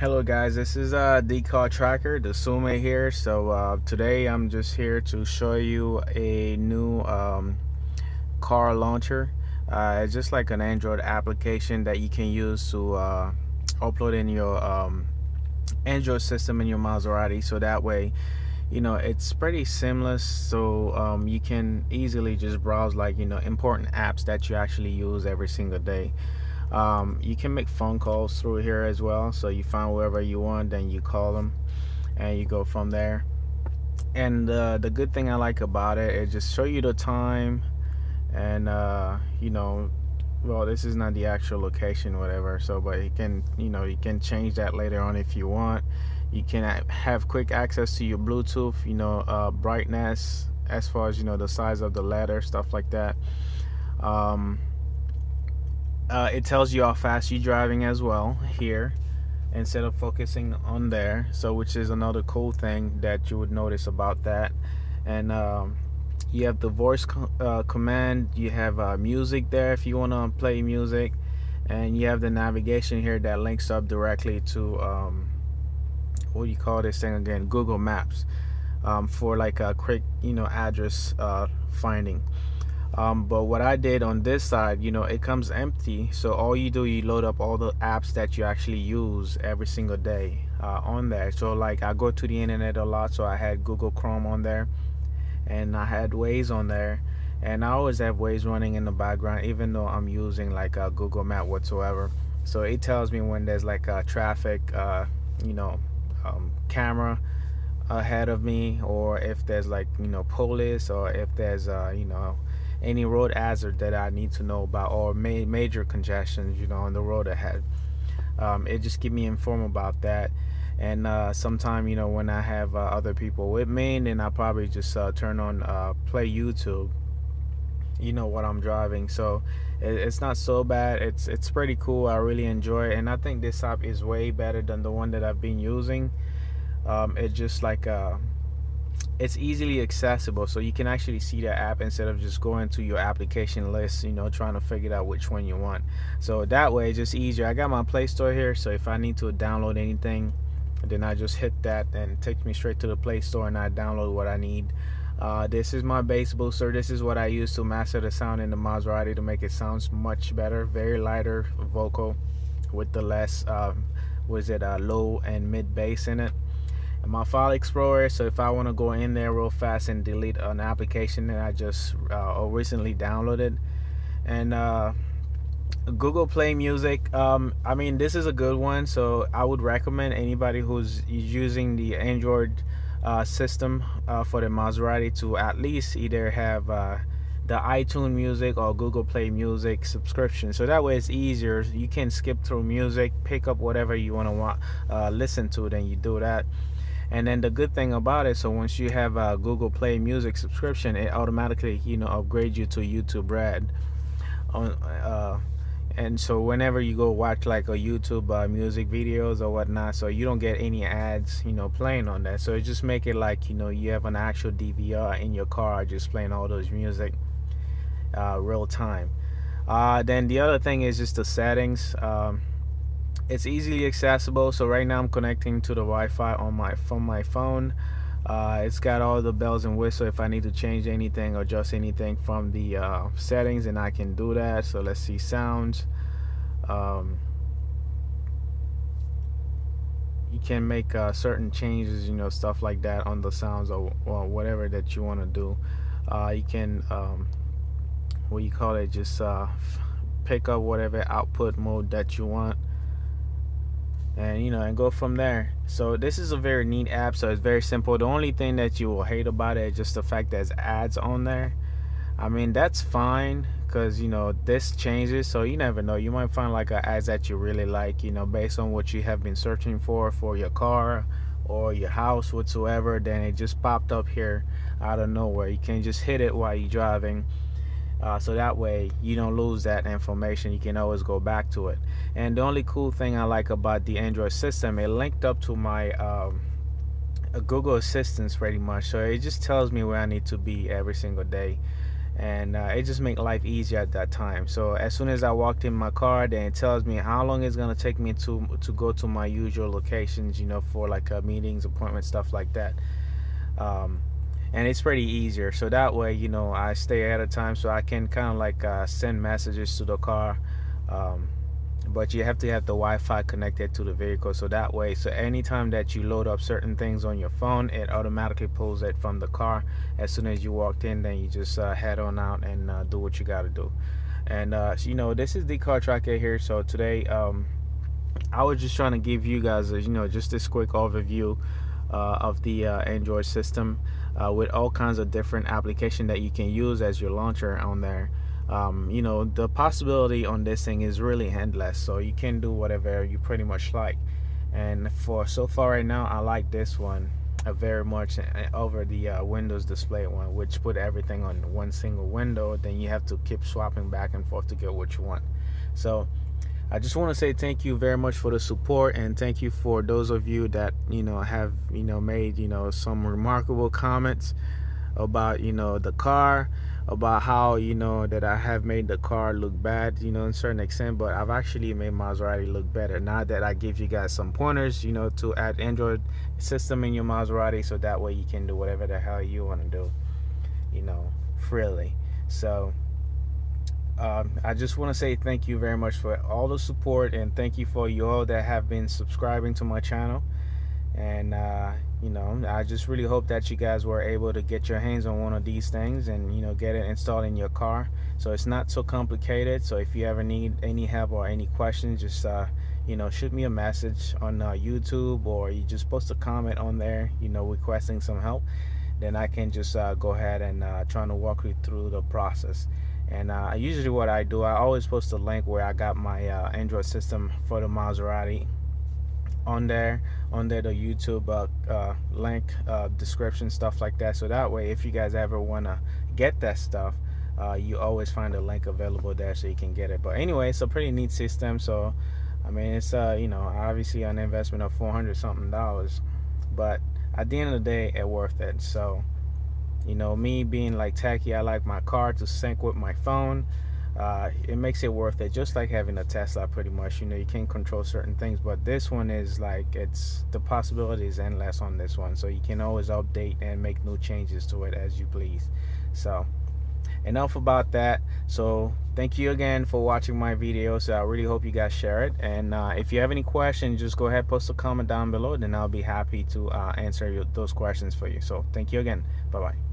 Hello guys, this is uh, Car Tracker, the Sume here. So uh, today I'm just here to show you a new um, car launcher. Uh, it's just like an Android application that you can use to uh, upload in your um, Android system in your Maserati. So that way, you know, it's pretty seamless. So um, you can easily just browse like, you know, important apps that you actually use every single day um, you can make phone calls through here as well. So you find whoever you want then you call them and you go from there. And uh, the good thing I like about it is just show you the time and uh, you know well this is not the actual location whatever. So but you can you know you can change that later on if you want. You can have quick access to your Bluetooth you know uh, brightness as far as you know the size of the letter stuff like that. Um, uh, it tells you how fast you're driving as well here instead of focusing on there. So which is another cool thing that you would notice about that. And um, you have the voice co uh, command. You have uh, music there if you want to play music. And you have the navigation here that links up directly to um, what do you call this thing again? Google Maps um, for like a quick you know address uh, finding um, but what I did on this side you know it comes empty. So all you do you load up all the apps that you actually use every single day uh, on there. So like I go to the internet a lot so I had Google Chrome on there and I had Waze on there. And I always have Waze running in the background even though I'm using like a Google map whatsoever. So it tells me when there's like a traffic uh, you know um, camera ahead of me or if there's like you know police or if there's uh, you know any road hazard that I need to know about or ma major congestions, you know, on the road ahead. Um, it just give me informed about that. And uh, sometime, you know, when I have uh, other people with me, then I probably just uh, turn on uh, play YouTube. You know what I'm driving, so it, it's not so bad. It's it's pretty cool. I really enjoy it, and I think this app is way better than the one that I've been using. Um, just like uh, it's easily accessible so you can actually see the app instead of just going to your application list you know trying to figure out which one you want. So that way it's just easier. I got my Play Store here so if I need to download anything then I just hit that and it takes me straight to the Play Store and I download what I need. Uh, this is my bass booster. This is what I use to master the sound in the Maserati to make it sounds much better. Very lighter vocal with the less um, was it uh, low and mid bass in it my file explorer so if I want to go in there real fast and delete an application that I just uh, recently downloaded and uh, Google Play Music um, I mean this is a good one so I would recommend anybody who's using the Android uh, system uh, for the Maserati to at least either have uh, the iTunes Music or Google Play Music subscription. So that way it's easier. You can skip through music, pick up whatever you want to want uh, listen to, then you do that and then the good thing about it so once you have a google play music subscription it automatically you know upgrades you to youtube red. On uh, and so whenever you go watch like a youtube uh, music videos or whatnot so you don't get any ads you know playing on that. So it just make it like you know you have an actual dvr in your car just playing all those music uh, real time. Uh, then the other thing is just the settings. Um, it's easily accessible so right now I'm connecting to the Wi-Fi on my from my phone. Uh, it's got all the bells and whistles if I need to change anything or adjust anything from the uh, settings and I can do that. So let's see sounds. Um, you can make uh, certain changes you know stuff like that on the sounds or, or whatever that you want to do. Uh, you can um, what you call it just uh, pick up whatever output mode that you want and you know and go from there. So this is a very neat app so it's very simple. The only thing that you will hate about it is just the fact there's ads on there. I mean that's fine because you know this changes so you never know. You might find like ads that you really like you know based on what you have been searching for for your car or your house whatsoever then it just popped up here out of nowhere. You can just hit it while you're driving uh, so that way you don't lose that information. You can always go back to it. And the only cool thing I like about the Android system it linked up to my um, Google Assistants pretty much. So it just tells me where I need to be every single day. And uh, it just make life easier at that time. So as soon as I walked in my car then it tells me how long it's gonna take me to to go to my usual locations you know for like uh, meetings appointments stuff like that. Um, and it's pretty easier. So that way you know I stay ahead of time so I can kind of like uh, send messages to the car um, but you have to have the Wi-Fi connected to the vehicle. So that way so anytime that you load up certain things on your phone it automatically pulls it from the car. As soon as you walked in then you just uh, head on out and uh, do what you got to do. And uh, you know this is the car tracker here. So today um, I was just trying to give you guys a, you know just this quick overview uh, of the uh, Android system uh, with all kinds of different application that you can use as your launcher on there. Um, you know the possibility on this thing is really endless so you can do whatever you pretty much like. And for so far right now I like this one uh, very much uh, over the uh, Windows display one which put everything on one single window then you have to keep swapping back and forth to get what you want. So I just want to say thank you very much for the support and thank you for those of you that you know have you know made you know some remarkable comments about you know the car about how you know that I have made the car look bad you know in certain extent but I've actually made Maserati look better. Now that I give you guys some pointers you know to add Android system in your Maserati so that way you can do whatever the hell you want to do you know freely. So um, I just want to say thank you very much for all the support and thank you for you all that have been subscribing to my channel. And uh, you know I just really hope that you guys were able to get your hands on one of these things and you know get it installed in your car. So it's not so complicated. So if you ever need any help or any questions just uh, you know shoot me a message on uh, YouTube or you just post a comment on there you know requesting some help then I can just uh, go ahead and uh, trying to walk you through the process and uh, usually what I do I always post a link where I got my uh, Android system for the Maserati on there under the YouTube uh, uh, link uh, description stuff like that. So that way if you guys ever want to get that stuff uh, you always find a link available there so you can get it. But anyway it's a pretty neat system. So I mean it's you know obviously an investment of 400 something dollars but at the end of the day it's worth it. So you know me being like tacky I like my car to sync with my phone. Uh, it makes it worth it just like having a tesla pretty much. You know you can control certain things but this one is like it's the possibility is endless on this one. So you can always update and make new changes to it as you please. So enough about that. So thank you again for watching my video so i really hope you guys share it. And uh, if you have any questions just go ahead post a comment down below. Then i'll be happy to uh, answer your, those questions for you. So thank you again. Bye bye